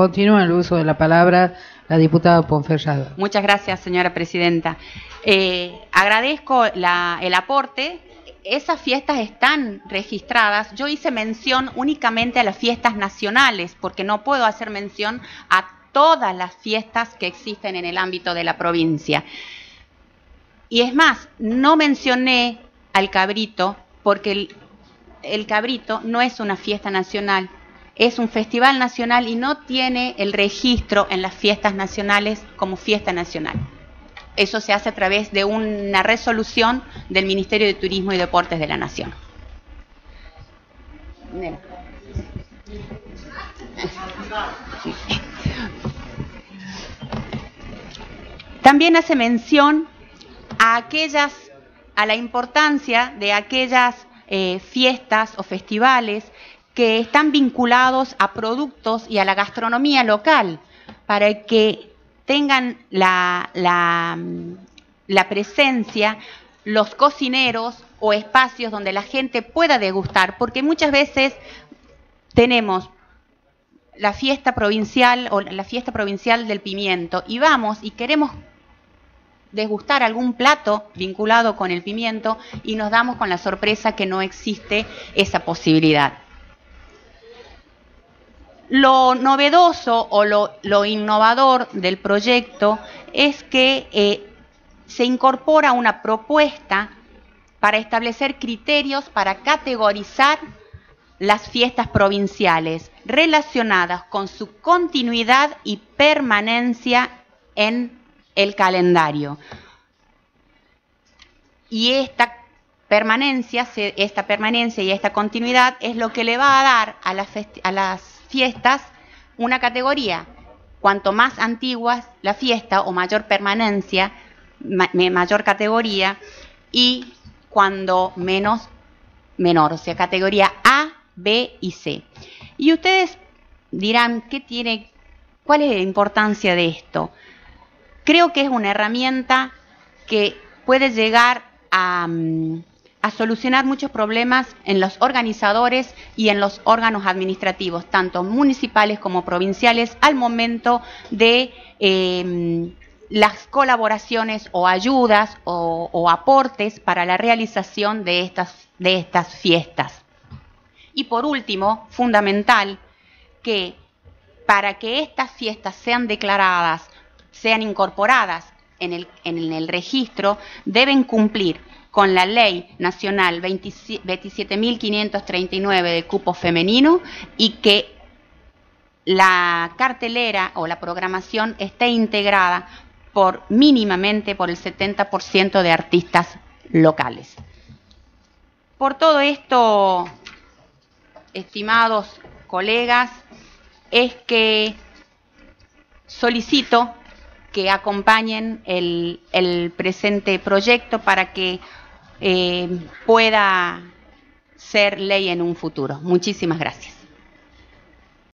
Continúa el uso de la palabra la diputada Ponferrada. Muchas gracias, señora presidenta. Eh, agradezco el aporte. Esas fiestas están registradas. Yo hice mención únicamente a las fiestas nacionales, porque no puedo hacer mención a todas las fiestas que existen en el ámbito de la provincia. Y es más, no mencioné al cabrito, porque el cabrito no es una fiesta nacional, es un festival nacional y no tiene el registro en las fiestas nacionales como fiesta nacional. Eso se hace a través de una resolución del Ministerio de Turismo y Deportes de la Nación. También hace mención a aquellas, a la importancia de aquellas eh, fiestas o festivales que están vinculados a productos y a la gastronomía local, para que tengan la, la, presencia los cocineros o espacios donde la gente pueda degustar, porque muchas veces tenemos la fiesta provincial o la fiesta provincial del pimiento y vamos y queremos degustar algún plato vinculado con el pimiento y nos damos con la sorpresa que no existe esa posibilidad. Lo novedoso o lo, innovador del proyecto es que eh, se incorpora una propuesta para establecer criterios para categorizar las fiestas provinciales relacionadas con su continuidad y permanencia en el calendario. Y esta permanencia, esta permanencia y esta continuidad es lo que le va a dar a las, a las fiestas una categoría. Cuanto más antiguas la fiesta o mayor permanencia, mayor categoría, y cuando menos, menor, o sea, categoría A, B y C. Y ustedes dirán, ¿qué tiene, ¿cuál es la importancia de esto? Creo que es una herramienta que puede llegar a, mm, a solucionar muchos problemas en los organizadores y en los órganos administrativos, tanto municipales como provinciales, al momento de em, las colaboraciones o ayudas o, aportes para la realización de estas, fiestas. Y por último, fundamental, que para que estas fiestas sean declaradas, sean incorporadas en el registro, deben cumplir con la Ley Nacional 27.539 de cupo femenino y que la cartelera o la programación esté integrada por mínimamente por el 70% de artistas locales. Por todo esto, estimados colegas, es que solicito que acompañen el, el presente proyecto para que eh, pueda ser ley en un futuro. Muchísimas gracias.